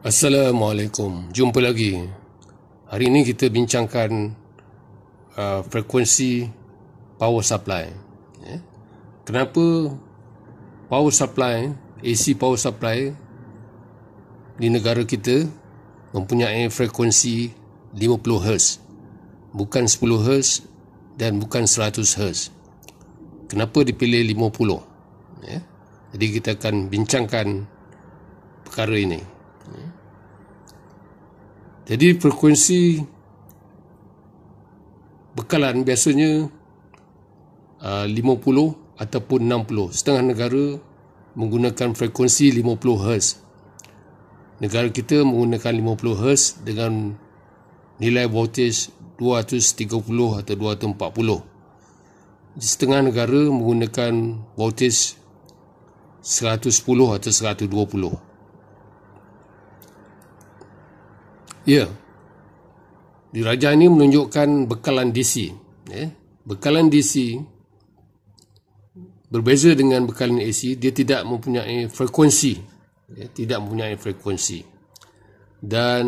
Assalamualaikum. Jumpa lagi. Hari ini kita bincangkan uh, frekuensi power supply. Yeah. Kenapa power supply, AC power supply di negara kita mempunyai frekuensi 50 Hz. Bukan 10 Hz dan bukan 100 Hz. Kenapa dipilih 50? Yeah. Jadi kita akan bincangkan perkara ini. Jadi frekuensi bekalan biasanya uh, 50 ataupun 60. Setengah negara menggunakan frekuensi 50 Hz. Negara kita menggunakan 50 Hz dengan nilai voltage 230 atau 240. Setengah negara menggunakan voltage 110 atau 120. Ya. Diraja ini menunjukkan bekalan DC. Eh? Bekalan DC berbeza dengan bekalan AC, dia tidak mempunyai frekuensi. Eh? Tidak mempunyai frekuensi. Dan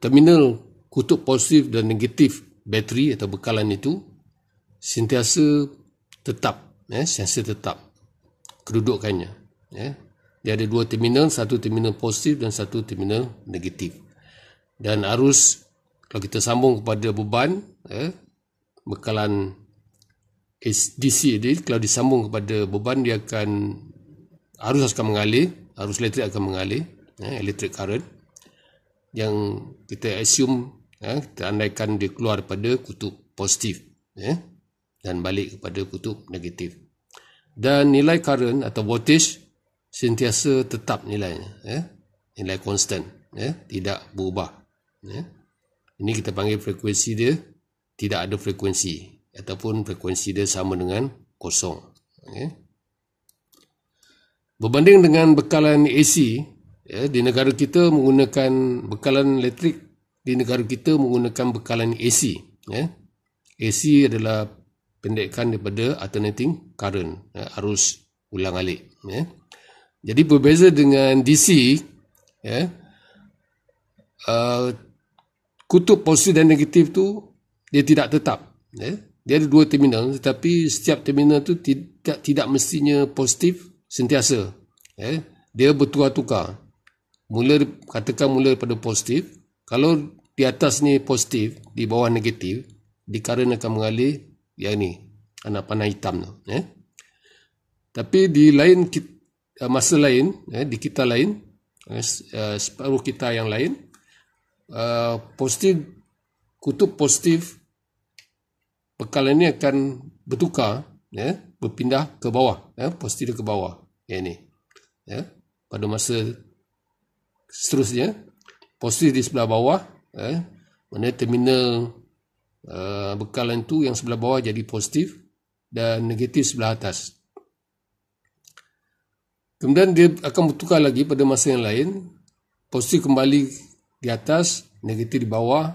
terminal kutub positif dan negatif bateri atau bekalan itu sentiasa tetap. Eh? Sentiasa tetap kedudukannya. Eh? Dia ada dua terminal, satu terminal positif dan satu terminal negatif. Dan arus kalau kita sambung kepada beban, eh, bekalan DC ini kalau disambung kepada beban dia akan arus akan mengalir, arus elektrik akan mengalir, eh, electric current yang kita assume eh, kita andaikan dia keluar daripada kutub positif eh, dan balik kepada kutub negatif. Dan nilai current atau voltage sentiasa tetap nilainya ya nilai konstan ya tidak berubah ya ini kita panggil frekuensi dia tidak ada frekuensi ataupun frekuensi dia sama dengan kosong ya berbanding dengan bekalan AC ya di negara kita menggunakan bekalan elektrik di negara kita menggunakan bekalan AC ya AC adalah pendekan daripada alternating current ya, arus ulang alik ya jadi berbeza dengan DC, ya, uh, kutub positif dan negatif tu dia tidak tetap. Ya. Dia ada dua terminal tetapi setiap terminal tu tidak tidak mestinya positif sentiasa. Ya. Dia bertukar-tukar. Mula katakan mula daripada positif, kalau di atas ni positif, di bawah negatif, di current akan mengalir yang ni, anak panah hitam tu. Ya. Tapi di lain kita uh, masa lain eh, di kita lain uh, separuh kita yang lain uh, positif kutub positif bekalan ini akan bertukar ya berpindah ke bawah ya positif ke bawah ya ini ya pada masa seterusnya positif di sebelah bawah ya mana terminal uh, bekalan itu yang sebelah bawah jadi positif dan negatif sebelah atas Kemudian dia akan bertukar lagi pada masa yang lain. Positif kembali di atas, negatif di bawah.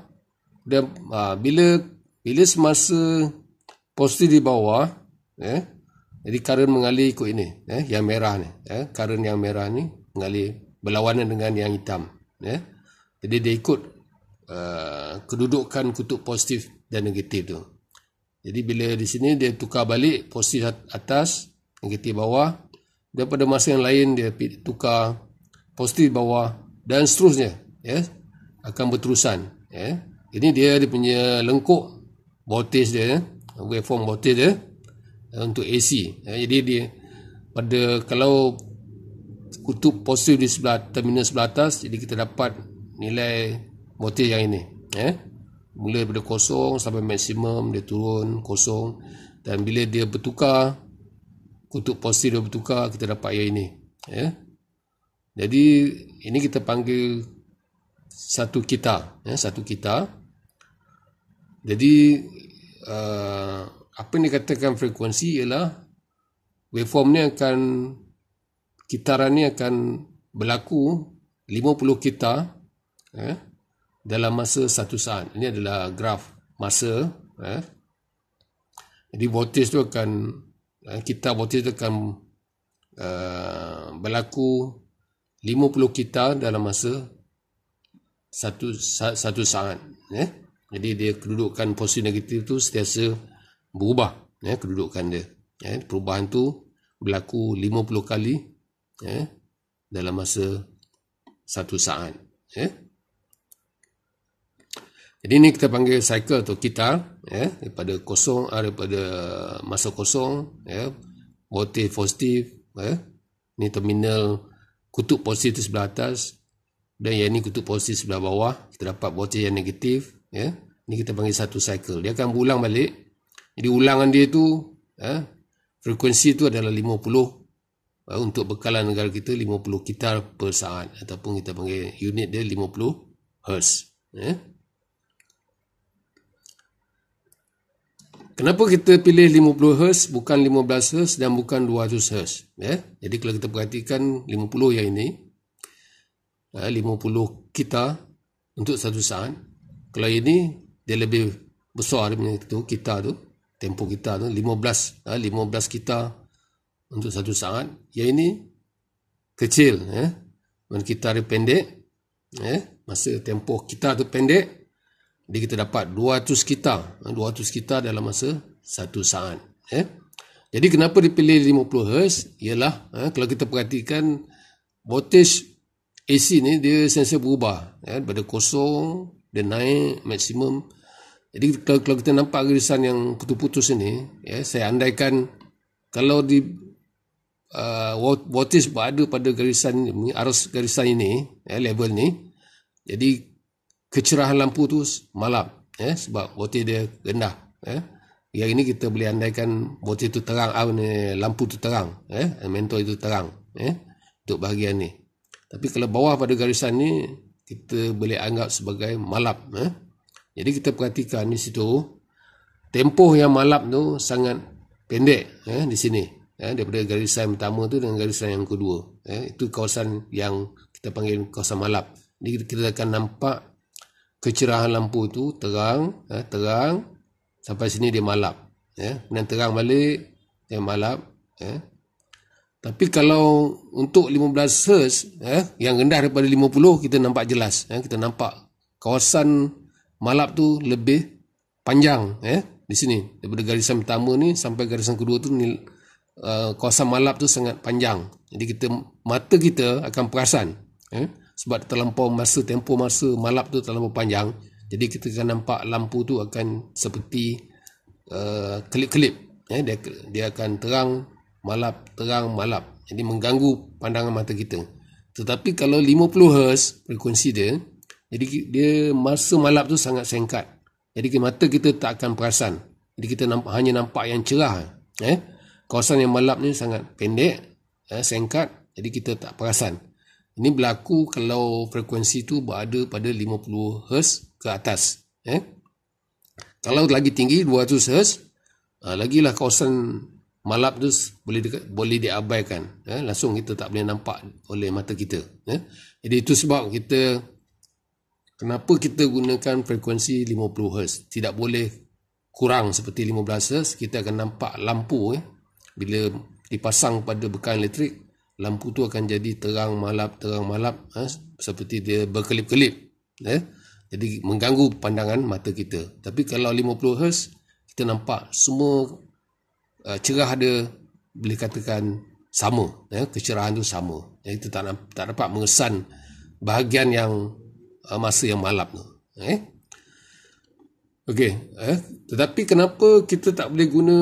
Dan uh, bila bila semasa positif di bawah, eh, jadi current mengalir ikut ini, eh, yang merah ni. Eh, current yang merah ni mengalir berlawanan dengan yang hitam. Eh. Jadi dia ikut uh, kedudukan kutub positif dan negatif tu. Jadi bila di sini dia tukar balik positif atas, negatif bawah, daripada masa yang lain dia tukar positif bawah dan seterusnya ya akan berterusan ya. Ini dia dia punya lengkuk voltage dia waveform voltage dia untuk AC ya, jadi dia pada kalau kutub positif di sebelah terminal sebelah atas jadi kita dapat nilai voltage yang ini ya. Mula daripada kosong sampai maksimum dia turun kosong. Dan bila dia bertukar kutub dia bertukar kita dapat air ini. Ya? Jadi ini kita panggil satu kita ya? Satu kita jadi uh, apa yang dikatakan frekuensi ialah waveform ni akan kitaran ni akan berlaku 50 kita ya, dalam masa satu saat. Ini adalah graf masa ya. jadi voltage tu akan Eh, kita waktu itu akan uh, berlaku 50 kita dalam masa satu satu saat ya. Jadi dia kedudukan posisi negatif tu sentiasa berubah ya kedudukan dia ya. Perubahan tu berlaku 50 kali ya dalam masa satu saat ya jadi ini kita panggil cycle atau kita ya daripada kosong ah, daripada masa kosong ya voltage positif ya. Ni terminal kutub positif sebelah atas dan yang ni kutub positif sebelah bawah kita dapat voltage yang negatif ya. Ni kita panggil satu cycle. Dia akan berulang balik. Jadi ulangan dia tu ya frekuensi tu adalah 50 ya, untuk bekalan negara kita 50 kitar per saat. Ataupun kita panggil unit dia 50 hertz ya Kenapa kita pilih 50 Hz bukan 15 Hz dan bukan 200 Hz? Ya? Jadi kalau kita perhatikan 50 yang ini, 50 ya, kita untuk satu saat. Kalau ini dia lebih besar dia itu kita tu, tempo kita tu 15 15 ya, kita untuk satu saat. Yang ini kecil ya. Kita ada pendek ya. Masa tempo kita tu pendek jadi kita dapat 200 kita, 200 kita dalam masa satu saat. Eh? Jadi kenapa dipilih 50 Hz? Ialah eh, kalau kita perhatikan voltage AC ni dia sentiasa berubah. Eh? Pada kosong, dia naik maksimum. Jadi kalau, kalau kita nampak garisan yang putus-putus ini, ya, saya andaikan kalau di uh, voltage berada pada garisan arus garisan ini, ya, level ni, jadi kecerahan lampu tu malap eh sebab voltage dia rendah eh. Yang ini kita boleh andaikan voltage tu terang ah, ni, lampu tu terang eh mentor itu terang eh untuk bahagian ni. Tapi kalau bawah pada garisan ni kita boleh anggap sebagai malap eh. Jadi kita perhatikan di situ tempoh yang malap tu sangat pendek eh di sini eh daripada garisan pertama tu dengan garisan yang kedua eh. Itu kawasan yang kita panggil kawasan malap jadi kita akan nampak kecerahan lampu tu terang eh, terang sampai sini dia malap ya. Dan terang balik dia malap ya. Tapi kalau untuk 15 Hz eh, yang rendah daripada 50 kita nampak jelas eh, kita nampak kawasan malap tu lebih panjang eh, di sini. Daripada garisan pertama ni sampai garisan kedua tu ni uh, kawasan malap tu sangat panjang. Jadi kita mata kita akan perasan eh, sebab terlampau masa tempoh masa malap tu terlalu panjang. Jadi kita akan nampak lampu tu akan seperti uh, kelip-kelip. Eh, dia, dia akan terang malap terang malap. Jadi mengganggu pandangan mata kita. Tetapi kalau 50 Hz frekuensi dia jadi dia masa malap tu sangat singkat. Jadi mata kita tak akan perasan. Jadi kita nampak, hanya nampak yang cerah. Eh kawasan yang malap ni sangat pendek eh, singkat. Jadi kita tak perasan ini berlaku kalau frekuensi tu berada pada 50 Hz ke atas. Eh? Kalau lagi tinggi 200 Hz, uh, lagilah kawasan malap tu boleh dekat, boleh diabaikan. Eh? Langsung kita tak boleh nampak oleh mata kita. Eh? Jadi itu sebab kita kenapa kita gunakan frekuensi 50 Hz. Tidak boleh kurang seperti 15 Hz. Kita akan nampak lampu eh? bila dipasang pada bekalan elektrik lampu tu akan jadi terang malap terang malap ha? seperti dia berkelip-kelip eh? jadi mengganggu pandangan mata kita tapi kalau 50 Hz kita nampak semua uh, cerah dia boleh katakan sama eh? kecerahan tu sama jadi kita tak, tak dapat mengesan bahagian yang uh, masa yang malap tu eh? Okey, eh, tetapi kenapa kita tak boleh guna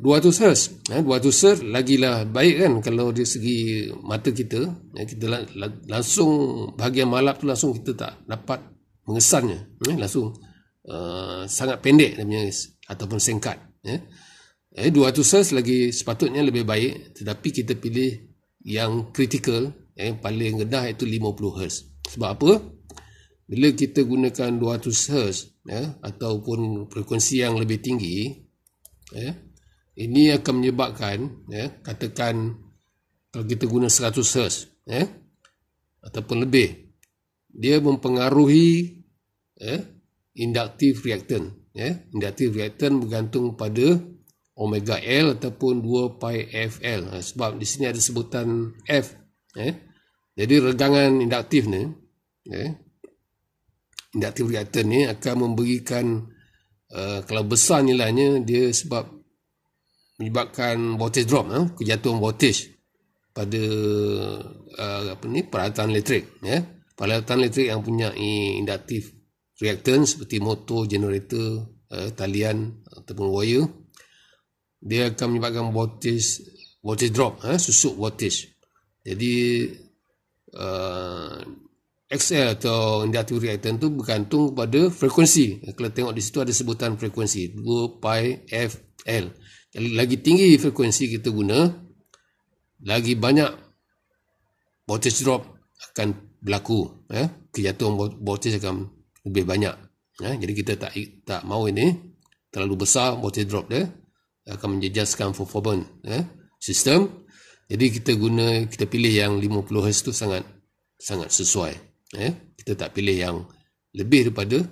200 Hz? Eh, 200 Hz lagilah baik kan kalau dari segi mata kita, eh, kita la, la, langsung bahagian malap tu langsung kita tak dapat mengesannya. Eh, langsung uh, sangat pendek dia ataupun singkat. Eh. Eh, 200 Hz lagi sepatutnya lebih baik tetapi kita pilih yang kritikal, eh, paling rendah iaitu 50 Hz. Sebab apa? Bila kita gunakan 200 Hz, ya, ataupun frekuensi yang lebih tinggi ya, ini akan menyebabkan ya, katakan kalau kita guna 100 Hz ya, ataupun lebih dia mempengaruhi ya, induktif reaktan ya. induktif reaktan bergantung pada omega L ataupun 2 pi FL ha, sebab di sini ada sebutan F ya. Jadi regangan induktif ni, eh, induktif reaktor ni akan memberikan uh, kalau besar nilainya dia sebab menyebabkan voltage drop, eh, kejatuhan voltage pada uh, apa ni peralatan elektrik, ya. Eh. Peralatan elektrik yang punya induktif reactance seperti motor, generator, uh, talian ataupun wire, dia akan menyebabkan voltage voltage drop, eh, susuk voltage. Jadi uh, XL atau inductive reactance tu bergantung kepada frekuensi. Kalau tengok di situ ada sebutan frekuensi 2 pi FL. Jadi lagi tinggi frekuensi kita guna, lagi banyak voltage drop akan berlaku. Eh? Kejatuhan voltage akan lebih banyak. Eh? Jadi kita tak tak mau ini terlalu besar voltage drop dia akan menjejaskan performance eh? sistem. Jadi kita guna kita pilih yang 50 Hz tu sangat sangat sesuai. Eh? Kita tak pilih yang lebih daripada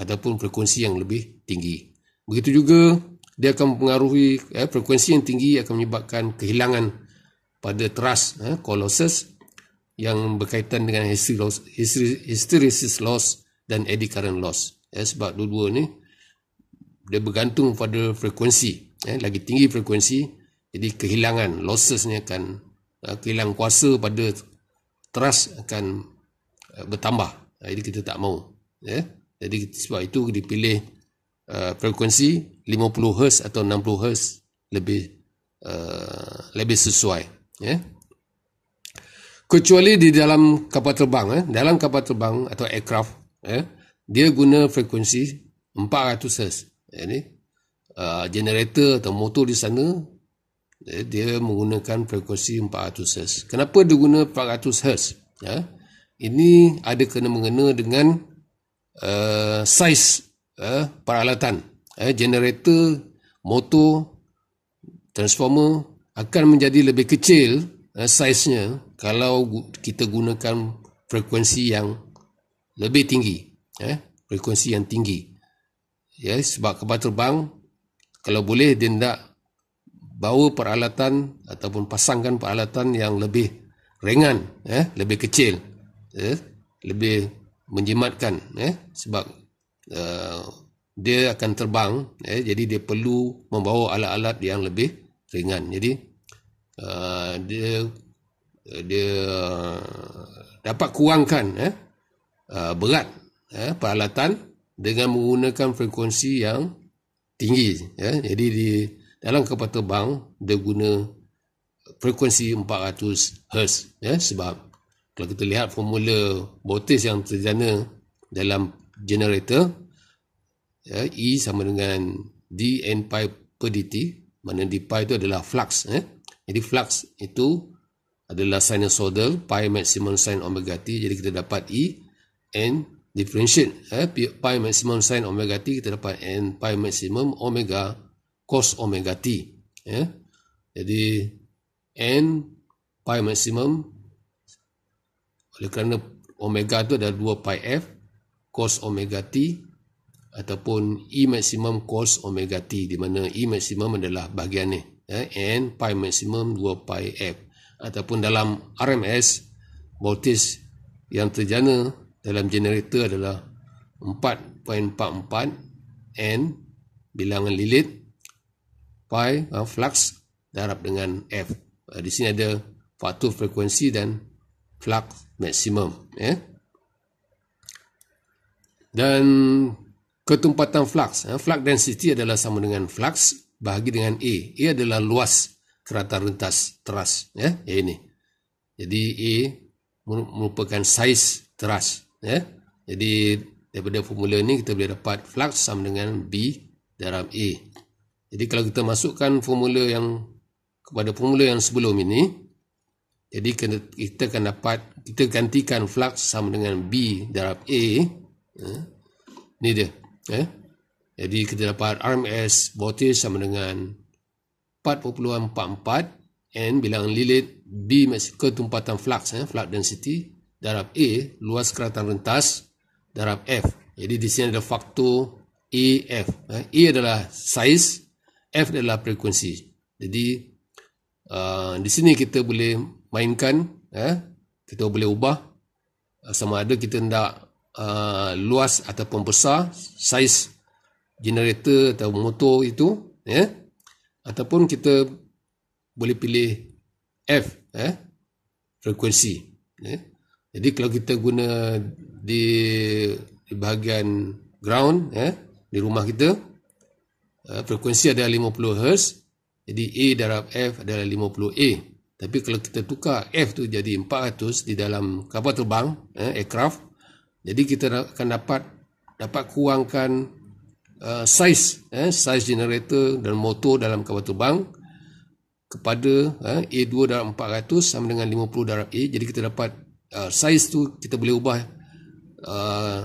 ataupun frekuensi yang lebih tinggi. Begitu juga dia akan mempengaruhi eh, frekuensi yang tinggi akan menyebabkan kehilangan pada teras eh, core losses yang berkaitan dengan hysteresis loss dan eddy current loss. Eh, sebab dua-dua ni dia bergantung pada frekuensi. Eh, lagi tinggi frekuensi jadi kehilangan losses ni akan uh, kehilangan kuasa pada trust akan bertambah. Jadi kita tak mau. Ya. Jadi sebab itu dipilih uh, frekuensi 50 Hz atau 60 Hz lebih uh, lebih sesuai. Ya. Kecuali di dalam kapal terbang, eh, dalam kapal terbang atau aircraft, eh, dia guna frekuensi 400 Hz. Jadi uh, generator atau motor di sana Eh, dia menggunakan frekuensi 400 Hz. Kenapa dia guna 400 Hz? Ya. Ini ada kena mengena dengan uh, saiz uh, peralatan. Uh, generator, motor, transformer akan menjadi lebih kecil uh, saiznya kalau kita gunakan frekuensi yang lebih tinggi. Uh, frekuensi yang tinggi. Ya, sebab kapal terbang kalau boleh dia tidak bawa peralatan ataupun pasangkan peralatan yang lebih ringan, eh, lebih kecil, eh, lebih menjimatkan, eh, sebab uh, dia akan terbang, eh, jadi dia perlu membawa alat-alat yang lebih ringan. Jadi uh, dia dia dapat kurangkan eh, uh, berat eh, peralatan dengan menggunakan frekuensi yang tinggi. Eh. Jadi di dalam kapal terbang dia guna frekuensi 400 Hz ya sebab kalau kita lihat formula voltage yang terjana dalam generator ya, E sama dengan d n pi per dt mana d pi itu adalah flux ya. jadi flux itu adalah sinusoidal pi maximum sin omega t jadi kita dapat E n differentiate ya, pi maximum sin omega t kita dapat n pi maximum omega cos omega t. Ya. Jadi n pi maksimum oleh kerana omega tu ada 2 pi f cos omega t ataupun e maksimum cos omega t di mana e maksimum adalah bahagian ni ya. n pi maksimum 2 pi f ataupun dalam RMS voltage yang terjana dalam generator adalah 4.44 n bilangan lilit pi uh, flux darab dengan F. Uh, di sini ada faktor frekuensi dan flux maksimum. Ya. Dan ketumpatan flux. Uh, flux density adalah sama dengan flux bahagi dengan A. A adalah luas keratan rentas teras. Ya. A ini. Jadi A merupakan saiz teras. Ya. Jadi daripada formula ini kita boleh dapat flux sama dengan B darab A. Jadi kalau kita masukkan formula yang kepada formula yang sebelum ini, jadi kita akan dapat, kita gantikan flux sama dengan B darab A. Ini dia. Eh. Jadi kita dapat RMS voltage sama dengan 4.44 N bilangan lilit B ketumpatan flux, eh, flux density darab A, luas keratan rentas darab F. Jadi di sini ada faktor AF. A adalah size, F adalah frekuensi. Jadi uh, di sini kita boleh mainkan eh, kita boleh ubah. Uh, sama ada kita nak uh, luas ataupun besar saiz generator atau motor itu ya ataupun kita boleh pilih F eh frekuensi ya jadi kalau kita guna di, di bahagian ground ya di rumah kita uh, frekuensi adalah 50 Hz jadi A darab F adalah 50 A tapi kalau kita tukar F tu jadi 400 di dalam kapal terbang eh, aircraft jadi kita akan dapat dapat kurangkan uh, saiz eh, saiz generator dan motor dalam kapal terbang kepada eh, A2 darab 400 sama dengan 50 darab A. Jadi kita dapat uh, saiz tu kita boleh ubah uh,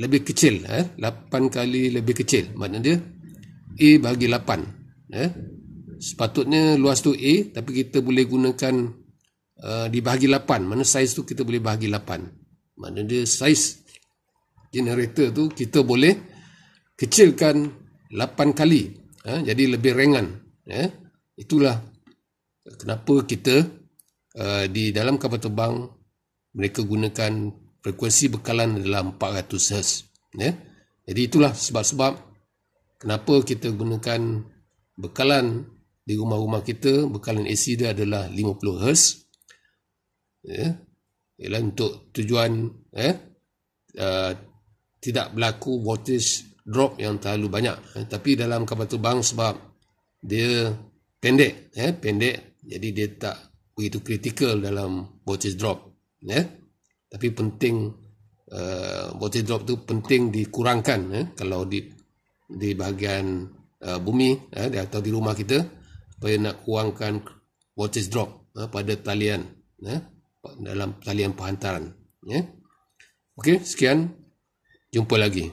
lebih kecil. Eh, 8 kali lebih kecil. Maknanya A bagi 8. Eh. Sepatutnya luas tu A tapi kita boleh gunakan uh, dibahagi 8. Mana saiz tu kita boleh bahagi 8. Maknanya dia saiz generator tu kita boleh kecilkan 8 kali. Ha? Jadi lebih ringan. Ya? Itulah kenapa kita uh, di dalam kapal terbang mereka gunakan frekuensi bekalan dalam 400 Hz. Ya? Jadi itulah sebab-sebab kenapa kita gunakan bekalan di rumah-rumah kita, bekalan AC dia adalah 50 Hz. Ya? ialah untuk tujuan eh uh, tidak berlaku voltage drop yang terlalu banyak eh, tapi dalam kapal terbang sebab dia pendek eh pendek jadi dia tak begitu kritikal dalam voltage drop eh tapi penting uh, voltage drop tu penting dikurangkan eh kalau di di bahagian uh, bumi eh atau di rumah kita supaya nak kurangkan voltage drop eh, pada talian eh dalam talian penghantaran ya. Okey sekian. Jumpa lagi